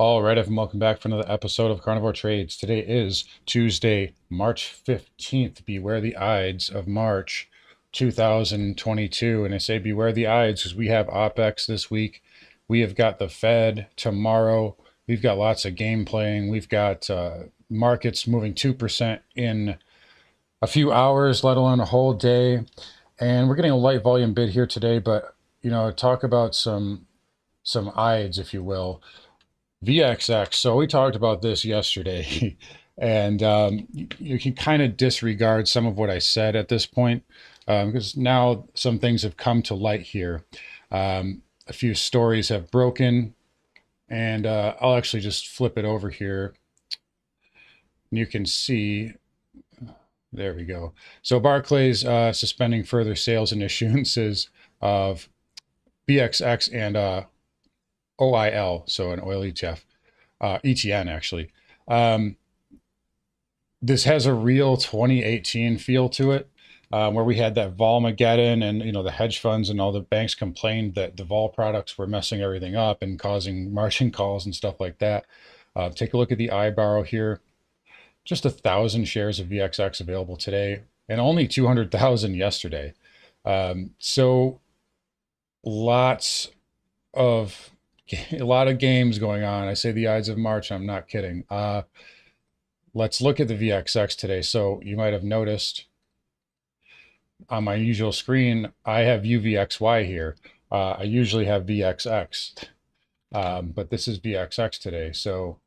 All right, everyone, welcome back for another episode of Carnivore Trades. Today is Tuesday, March 15th. Beware the Ides of March 2022. And I say beware the Ides because we have OPEX this week. We have got the Fed tomorrow. We've got lots of game playing. We've got uh, markets moving 2% in a few hours, let alone a whole day. And we're getting a light volume bid here today, but, you know, talk about some some Ides, if you will. VXX. So we talked about this yesterday, and um, you, can kind of disregard some of what I said at this point because um, now some things have come to light here. Um, a few stories have broken, and uh, I'll actually just flip it over here. And you can see. There we go. So Barclays uh, suspending further sales and issuances of VXX and uh, OIL, so an oil ETF, uh, ETN actually. Um, this has a real 2018 feel to it, uh, where we had that Volmageddon and you know the hedge funds and all the banks complained that the vol products were messing everything up and causing margin calls and stuff like that. Uh, take a look at the iBorrow here. Just a thousand shares of VXX available today, and only 200,000 yesterday. Um, so lots of a lot of games going on. I say the Ides of March. I'm not kidding. Uh, let's look at the VXX today. So you might have noticed on my usual screen, I have UVXY here. Uh, I usually have VXX, um, but this is VXX today. So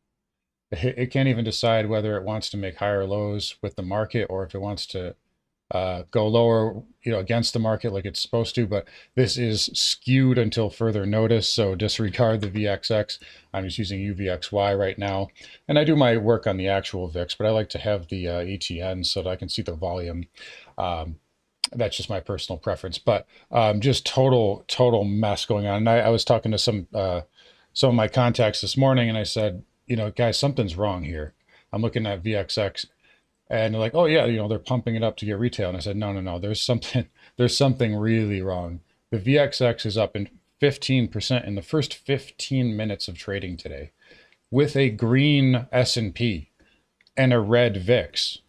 it, it can't even decide whether it wants to make higher lows with the market or if it wants to uh, go lower, you know, against the market like it's supposed to, but this is skewed until further notice. So disregard the VXX. I'm just using UVXY right now. And I do my work on the actual VIX, but I like to have the uh, ETN so that I can see the volume. Um, that's just my personal preference, but um, just total, total mess going on. And I, I was talking to some, uh, some of my contacts this morning and I said, you know, guys, something's wrong here. I'm looking at VXX and they're like, oh yeah, you know, they're pumping it up to get retail. And I said, no, no, no, there's something, there's something really wrong. The VXX is up in 15% in the first 15 minutes of trading today with a green S&P and a red VIX.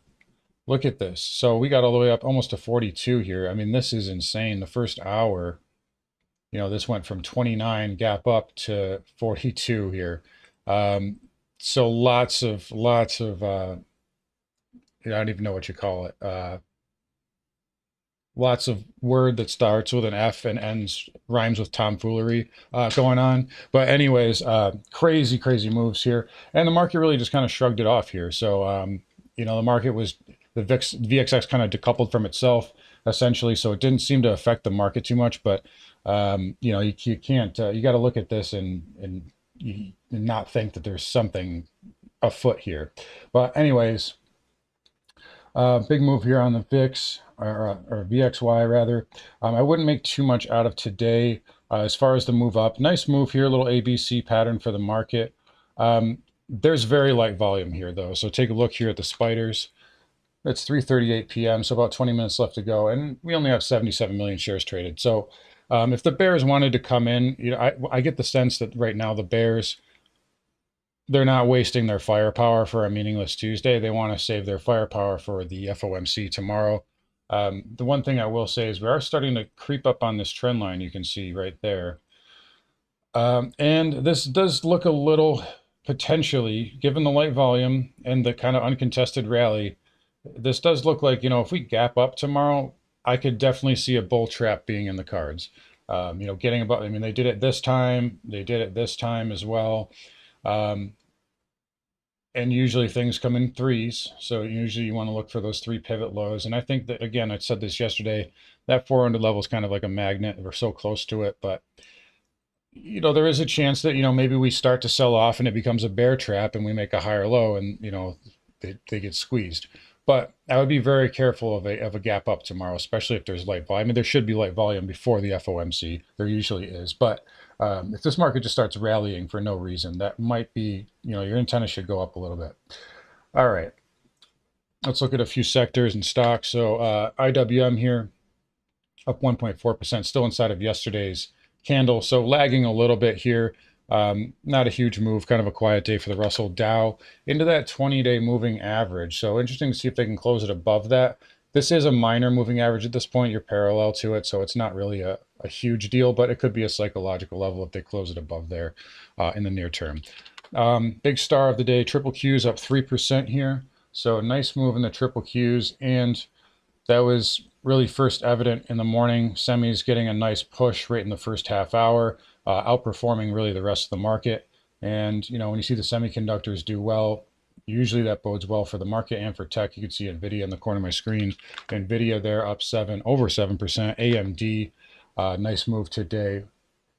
Look at this. So we got all the way up almost to 42 here. I mean, this is insane. The first hour, you know, this went from 29 gap up to 42 here. Um, so lots of, lots of, uh, I don't even know what you call it. Uh, lots of word that starts with an F and ends rhymes with tomfoolery uh, going on. But anyways, uh, crazy, crazy moves here, and the market really just kind of shrugged it off here. So um, you know, the market was the VIX, VXX kind of decoupled from itself essentially, so it didn't seem to affect the market too much. But um, you know, you, you can't. Uh, you got to look at this and and, and not think that there's something afoot here. But anyways. Uh, big move here on the VIX, or, or VXY rather. Um, I wouldn't make too much out of today uh, as far as the move up. Nice move here, little ABC pattern for the market. Um, there's very light volume here though. So take a look here at the spiders. It's 3.38 p.m., so about 20 minutes left to go. And we only have 77 million shares traded. So um, if the bears wanted to come in, you know, I, I get the sense that right now the bears they're not wasting their firepower for a meaningless Tuesday. They want to save their firepower for the FOMC tomorrow. Um, the one thing I will say is we are starting to creep up on this trend line you can see right there. Um, and this does look a little potentially, given the light volume and the kind of uncontested rally, this does look like, you know, if we gap up tomorrow, I could definitely see a bull trap being in the cards. Um, you know, getting about, I mean, they did it this time, they did it this time as well. Um, and usually things come in threes. So usually you want to look for those three pivot lows. And I think that, again, I said this yesterday, that 400 level is kind of like a magnet. We're so close to it. But, you know, there is a chance that, you know, maybe we start to sell off and it becomes a bear trap and we make a higher low and, you know, they, they get squeezed. But I would be very careful of a, of a gap up tomorrow, especially if there's light volume. I mean, there should be light volume before the FOMC. There usually is. But um, if this market just starts rallying for no reason, that might be, you know, your antenna should go up a little bit. All right. Let's look at a few sectors and stocks. So uh, IWM here, up 1.4%, still inside of yesterday's candle. So lagging a little bit here. Um, not a huge move, kind of a quiet day for the Russell Dow into that 20 day moving average. So interesting to see if they can close it above that. This is a minor moving average at this point. You're parallel to it, so it's not really a, a huge deal, but it could be a psychological level if they close it above there uh, in the near term. Um, big star of the day, triple Qs up 3% here. So a nice move in the triple Qs. And that was really first evident in the morning. Semis getting a nice push right in the first half hour, uh, outperforming really the rest of the market. And, you know, when you see the semiconductors do well, usually that bodes well for the market and for tech. You can see NVIDIA in the corner of my screen. NVIDIA there up 7, over 7%. AMD, uh, nice move today,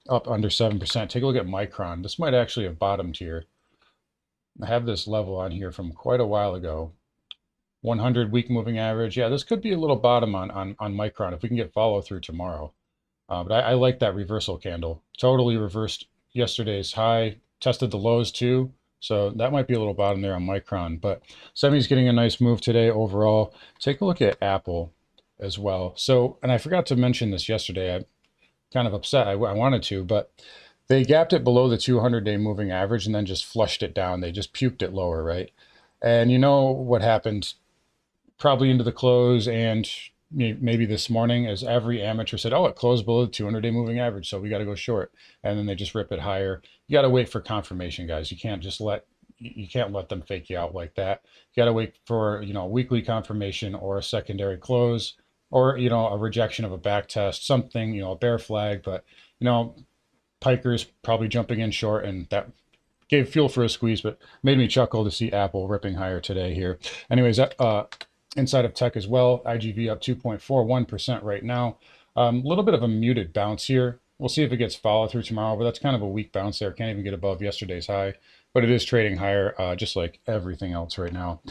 up under 7%. Take a look at Micron. This might actually have bottomed here. I have this level on here from quite a while ago. 100 week moving average. Yeah, this could be a little bottom on, on, on Micron if we can get follow through tomorrow. Uh, but I, I like that reversal candle. Totally reversed yesterday's high, tested the lows too. So that might be a little bottom there on Micron, but semi's getting a nice move today overall. Take a look at Apple as well. So, and I forgot to mention this yesterday. I'm kind of upset. I, I wanted to, but they gapped it below the 200 day moving average and then just flushed it down. They just puked it lower, right? And you know what happened probably into the close and maybe this morning as every amateur said, oh, it closed below the 200 day moving average. So we got to go short. And then they just rip it higher. You got to wait for confirmation, guys. You can't just let, you can't let them fake you out like that. You got to wait for, you know, weekly confirmation or a secondary close or, you know, a rejection of a back test, something, you know, a bear flag. But, you know, Pikers probably jumping in short and that gave fuel for a squeeze, but made me chuckle to see Apple ripping higher today here. Anyways, uh, inside of tech as well. IGV up 2.41% right now. A um, little bit of a muted bounce here. We'll see if it gets follow through tomorrow, but that's kind of a weak bounce there. Can't even get above yesterday's high, but it is trading higher, uh, just like everything else right now.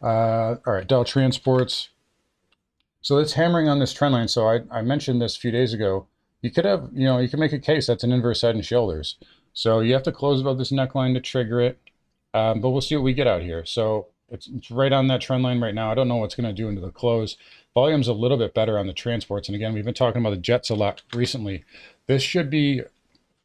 Uh, all right, Dow Transports. So it's hammering on this trend line. So I, I mentioned this a few days ago. You could have, you know, you can make a case that's an inverse head and shoulders. So you have to close above this neckline to trigger it. Um, but we'll see what we get out here. So it's, it's right on that trend line right now. I don't know what's going to do into the close. Volume's a little bit better on the transports. And again, we've been talking about the jets a lot recently. This should be,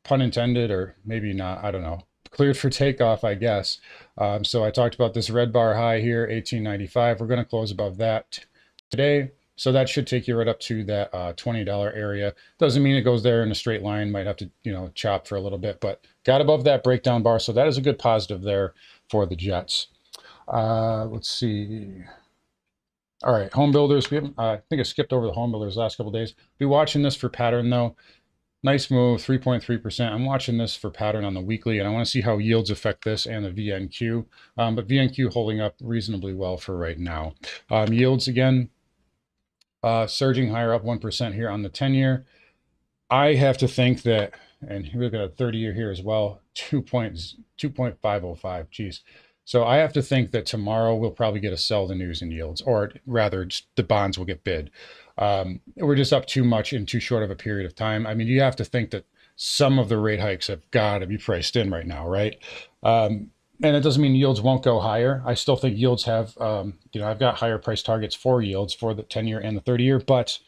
pun intended, or maybe not, I don't know, cleared for takeoff, I guess. Um, so I talked about this red bar high here, 1895. We're going to close above that today. So that should take you right up to that uh, $20 area. Doesn't mean it goes there in a straight line. Might have to, you know, chop for a little bit, but got above that breakdown bar. So that is a good positive there for the Jets. Uh, let's see. All right, home builders. We haven't, uh, I think I skipped over the home builders last couple days. Be watching this for pattern though. Nice move, 3.3%. I'm watching this for pattern on the weekly, and I want to see how yields affect this and the VNQ. Um, but VNQ holding up reasonably well for right now. Um, yields again, uh, surging higher up 1% here on the 10 year. I have to think that, and we've got a 30 year here as well, 2.505. Geez. So I have to think that tomorrow we'll probably get a sell the news and yields, or rather, the bonds will get bid. Um, we're just up too much in too short of a period of time. I mean, you have to think that some of the rate hikes have got to be priced in right now, right? Um, and it doesn't mean yields won't go higher. I still think yields have, um, you know, I've got higher price targets for yields for the 10 year and the 30 year, but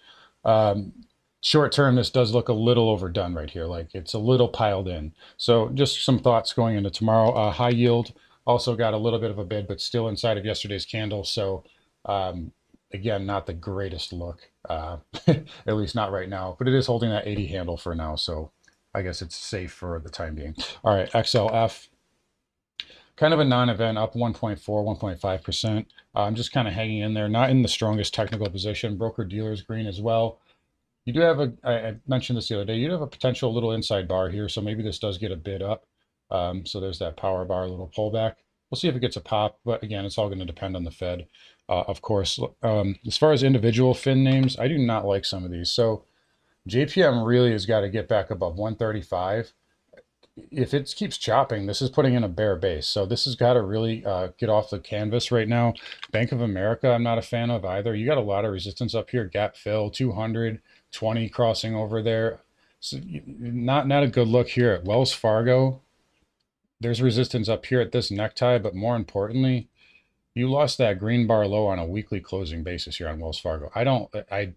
um, short term, this does look a little overdone right here. Like it's a little piled in. So just some thoughts going into tomorrow. Uh, high yield also got a little bit of a bid, but still inside of yesterday's candle. So um, again, not the greatest look, uh, at least not right now, but it is holding that 80 handle for now. So I guess it's safe for the time being. All right, XLF, kind of a non-event, up 1.4, 1.5%. I'm just kind of hanging in there, not in the strongest technical position. Broker dealers green as well. You do have a, I mentioned this the other day, you do have a potential little inside bar here, so maybe this does get a bid up. Um, so there's that power bar little pullback. We'll see if it gets a pop, but again, it's all going to depend on the Fed, uh, of course. Um, as far as individual fin names, I do not like some of these. So JPM really has got to get back above 135. If it keeps chopping, this is putting in a bear base. So this has got to really uh, get off the canvas right now. Bank of America, I'm not a fan of either. You got a lot of resistance up here. Gap fill, 220 crossing over there. So not, not a good look here at Wells Fargo there's resistance up here at this necktie, but more importantly, you lost that green bar low on a weekly closing basis here on Wells Fargo. I don't, I,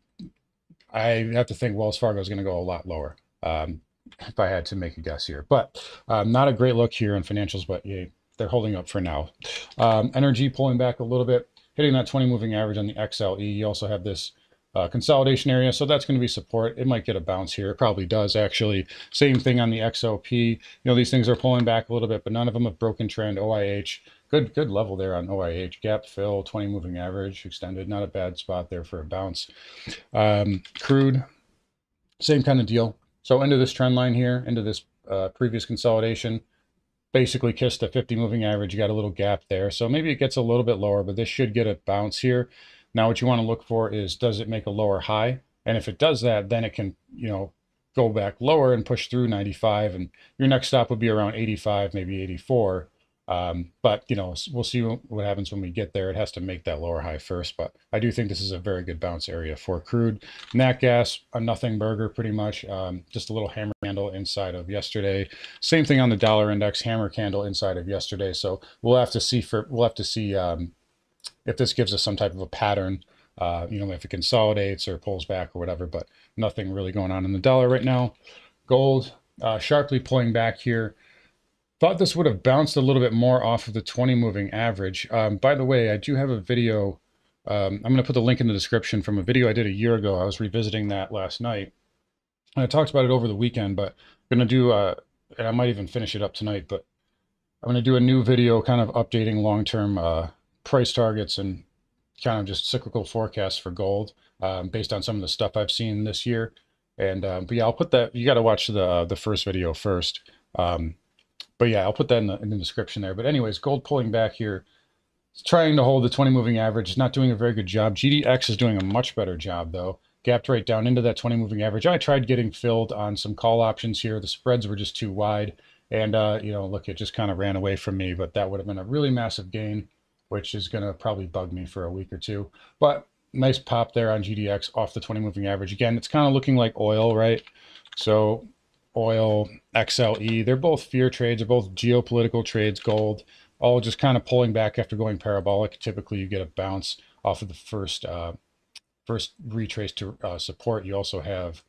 I have to think Wells Fargo is going to go a lot lower. Um, if I had to make a guess here. But um, not a great look here in financials, but yeah, they're holding up for now. Um, energy pulling back a little bit, hitting that 20 moving average on the XLE. You also have this uh, consolidation area. So that's going to be support. It might get a bounce here. It probably does actually. Same thing on the XOP. You know, these things are pulling back a little bit, but none of them have broken trend. OIH, good good level there on OIH. Gap fill, 20 moving average extended. Not a bad spot there for a bounce. Um, crude, same kind of deal. So into this trend line here, into this uh, previous consolidation, basically kissed a 50 moving average. You got a little gap there. So maybe it gets a little bit lower, but this should get a bounce here. Now what you want to look for is does it make a lower high? And if it does that, then it can, you know, go back lower and push through 95 and your next stop would be around 85, maybe 84. Um, but you know, we'll see what happens when we get there. It has to make that lower high first, but I do think this is a very good bounce area for crude. Nat gas, a nothing burger pretty much, um, just a little hammer candle inside of yesterday. Same thing on the dollar index, hammer candle inside of yesterday. So we'll have to see for we'll have to see um, if this gives us some type of a pattern, uh, you know, if it consolidates or pulls back or whatever, but nothing really going on in the dollar right now. Gold uh, sharply pulling back here. Thought this would have bounced a little bit more off of the 20 moving average. Um, by the way, I do have a video. Um, I'm going to put the link in the description from a video I did a year ago. I was revisiting that last night. And I talked about it over the weekend, but I'm going to do, uh, and I might even finish it up tonight, but I'm going to do a new video kind of updating long-term uh, price targets and kind of just cyclical forecasts for gold um, based on some of the stuff I've seen this year. And um, but yeah, I'll put that. You got to watch the uh, the first video first. Um, but yeah, I'll put that in the, in the description there. But anyways, gold pulling back here, it's trying to hold the 20 moving average. It's not doing a very good job. GDX is doing a much better job though. Gapped right down into that 20 moving average. I tried getting filled on some call options here. The spreads were just too wide. And, uh, you know, look, it just kind of ran away from me, but that would have been a really massive gain which is going to probably bug me for a week or two. But nice pop there on GDX off the 20 moving average. Again, it's kind of looking like oil, right? So oil, XLE, they're both fear trades, they're both geopolitical trades, gold, all just kind of pulling back after going parabolic. Typically, you get a bounce off of the first uh, first retrace to uh, support. You also have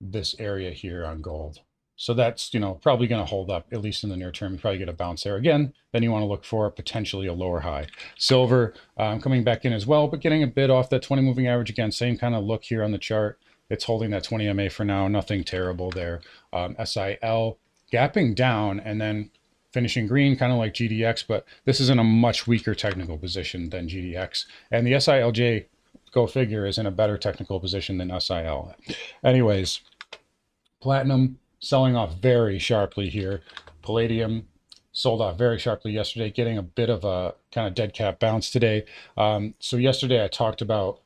this area here on gold. So that's, you know, probably going to hold up, at least in the near term. You probably get a bounce there again. Then you want to look for potentially a lower high. Silver um, coming back in as well, but getting a bit off that 20 moving average again. Same kind of look here on the chart. It's holding that 20 MA for now. Nothing terrible there. Um, SIL gapping down and then finishing green, kind of like GDX, but this is in a much weaker technical position than GDX. And the SILJ, go figure, is in a better technical position than SIL. Anyways, platinum selling off very sharply here. Palladium sold off very sharply yesterday, getting a bit of a kind of dead cat bounce today. Um, so yesterday I talked about,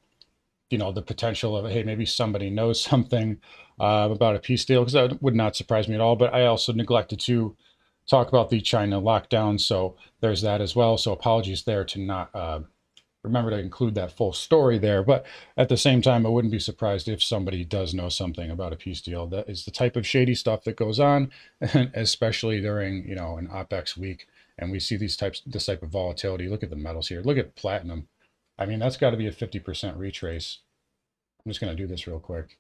you know, the potential of, hey, maybe somebody knows something uh, about a peace deal, because that would not surprise me at all. But I also neglected to talk about the China lockdown. So there's that as well. So apologies there to not uh, remember to include that full story there. But at the same time, I wouldn't be surprised if somebody does know something about a peace deal. That is the type of shady stuff that goes on, especially during you know an OPEX week, and we see these types this type of volatility. Look at the metals here. Look at platinum. I mean, that's got to be a 50% retrace. I'm just going to do this real quick.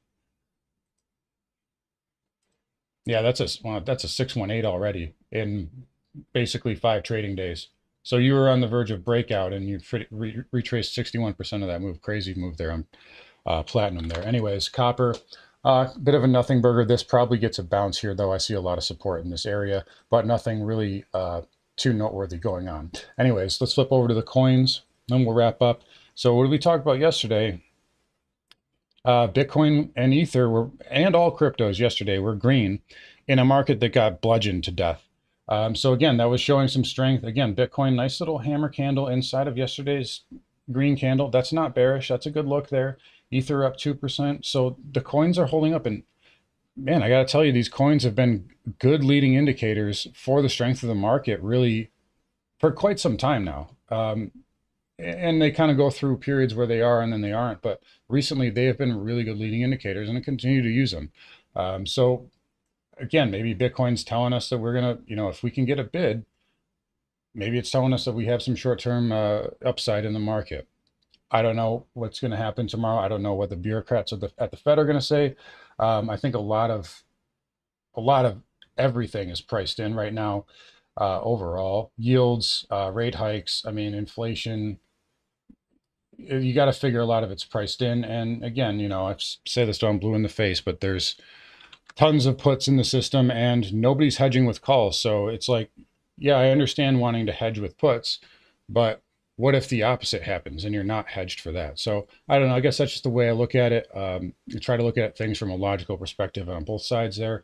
Yeah, that's a well, that's a 618 already in basically five trading days. So you were on the verge of breakout and you re retraced 61% of that move. Crazy move there on uh, platinum there. Anyways, copper, a uh, bit of a nothing burger. This probably gets a bounce here, though. I see a lot of support in this area, but nothing really uh, too noteworthy going on. Anyways, let's flip over to the coins, then we'll wrap up. So what did we talk about yesterday? Uh, Bitcoin and Ether were, and all cryptos yesterday were green in a market that got bludgeoned to death. Um, so again, that was showing some strength. Again, Bitcoin, nice little hammer candle inside of yesterday's green candle. That's not bearish. That's a good look there. Ether up 2%. So the coins are holding up. And man, I got to tell you, these coins have been good leading indicators for the strength of the market really for quite some time now. Um, and they kind of go through periods where they are and then they aren't. But recently, they have been really good leading indicators and I continue to use them. Um, so again, maybe Bitcoin's telling us that we're going to, you know, if we can get a bid, maybe it's telling us that we have some short-term uh, upside in the market. I don't know what's going to happen tomorrow. I don't know what the bureaucrats at the, at the Fed are going to say. Um, I think a lot of a lot of everything is priced in right now uh, overall. Yields, uh, rate hikes, I mean, inflation. You got to figure a lot of it's priced in. And again, you know, I say this don't blue in the face, but there's tons of puts in the system and nobody's hedging with calls. So it's like, yeah, I understand wanting to hedge with puts, but what if the opposite happens and you're not hedged for that? So I don't know. I guess that's just the way I look at it. Um, you try to look at things from a logical perspective on both sides there.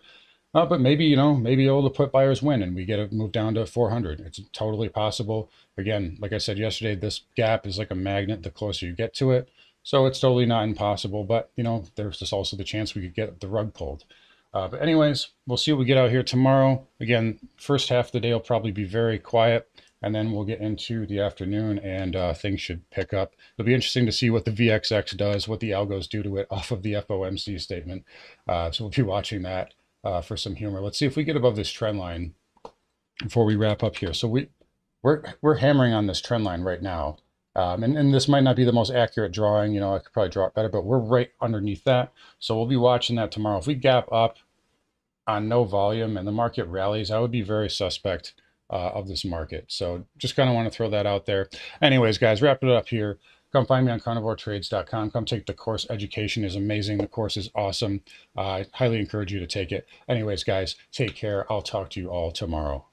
Uh, but maybe, you know, maybe all the put buyers win and we get it moved down to 400. It's totally possible. Again, like I said yesterday, this gap is like a magnet the closer you get to it. So it's totally not impossible. But, you know, there's just also the chance we could get the rug pulled. Uh, but anyways, we'll see what we get out here tomorrow. Again, first half of the day will probably be very quiet. And then we'll get into the afternoon and uh, things should pick up. It'll be interesting to see what the VXX does, what the algos do to it off of the FOMC statement. Uh, so we'll be watching that uh, for some humor. Let's see if we get above this trend line before we wrap up here. So we, we're, we're hammering on this trend line right now. Um, and, and this might not be the most accurate drawing, you know, I could probably draw it better, but we're right underneath that. So we'll be watching that tomorrow. If we gap up on no volume and the market rallies, I would be very suspect uh, of this market. So just kind of want to throw that out there. Anyways, guys, wrap it up here. Come find me on carnivoretrades.com. Come take the course. Education is amazing. The course is awesome. Uh, I highly encourage you to take it. Anyways, guys, take care. I'll talk to you all tomorrow.